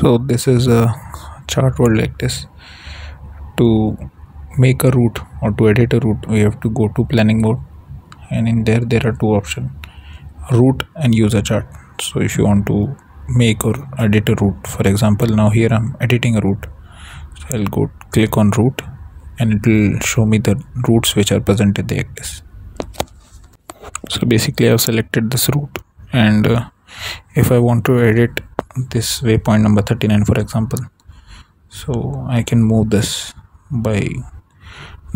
so this is a ChartWorld like this. To make a route or to edit a route we have to go to planning mode. And in there there are two options route and user chart. So if you want to make or edit a route for example now here i'm editing a route. So i'll go click on route and it will show me the routes which are present in the ECDIS so basically i've selected this route. And uh, if i want to edit this waypoint number 39 for example. So i can move this by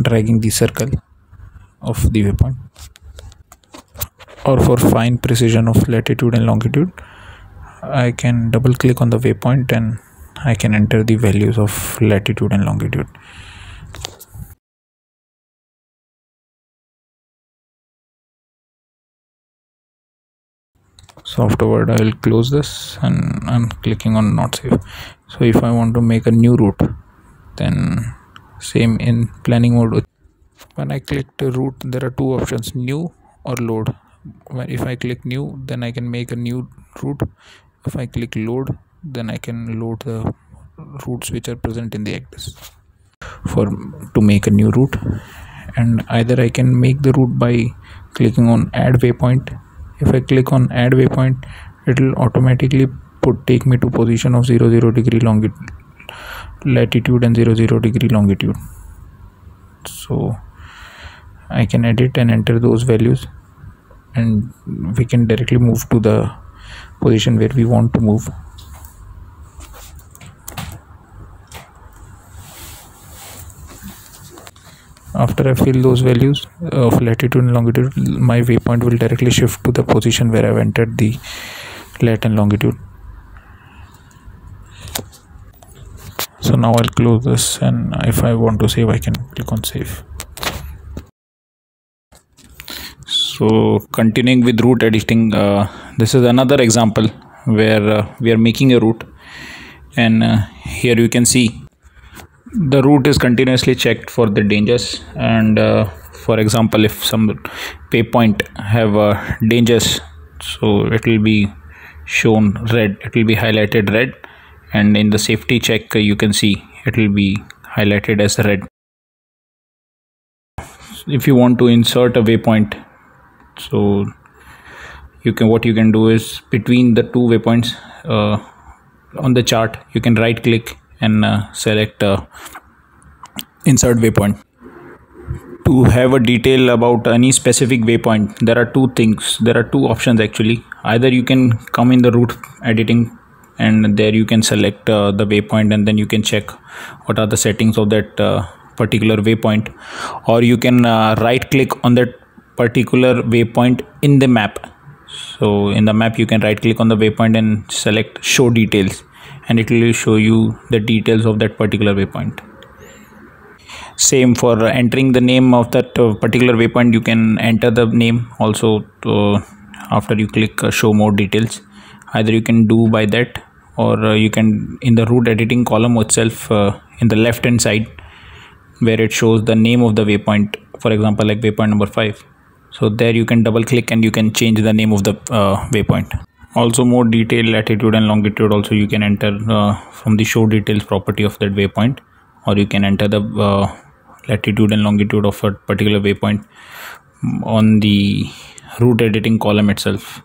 dragging the circle of the waypoint. Or for fine precision of latitude and longitude I can double click on the waypoint and I can enter the values of latitude and longitude so afterward I will close this and I'm clicking on not save. So if I want to make a new route then same in planning mode. When I click the route there are two options new or load. If I click new then I can make a new route. If I click load then I can load the routes which are present in the ECDIS for to make a new route. And either I can make the route by clicking on add waypoint if I click on add waypoint it will automatically put take me to position of 0 0 degree longitude latitude and 0 0 degree longitude. So I can edit and enter those values and we can directly move to the position where we want to move after I fill those values of latitude and longitude my waypoint will directly shift to the position where I've entered the lat and longitude. So now I'll close this and if I want to save I can click on save. So continuing with route editing uh, this is another example where uh, we are making a route and uh, here you can see the route is continuously checked for the dangers. And uh, for example if some waypoint have uh, dangers so it will be shown red it will be highlighted red. And in the safety check uh, you can see it will be highlighted as red. If you want to insert a waypoint so you can what you can do is between the two waypoints uh, on the chart you can right click and uh, select uh, insert waypoint. To have a detail about any specific waypoint there are two things there are two options actually. Either you can come in the route editing and there you can select uh, the waypoint and then you can check what are the settings of that uh, particular waypoint. Or you can uh, right click on that particular waypoint in the map. So in the map you can right click on the waypoint and select show details and it will show you the details of that particular waypoint. Same for entering the name of that uh, particular waypoint you can enter the name also to, after you click uh, show more details. Either you can do by that or uh, you can in the route editing column itself uh, in the left hand side where it shows the name of the waypoint for example like waypoint number 5 so there you can double click and you can change the name of the uh, waypoint also more detailed latitude and longitude also you can enter uh, from the show details property of that waypoint or you can enter the uh, latitude and longitude of a particular waypoint on the route editing column itself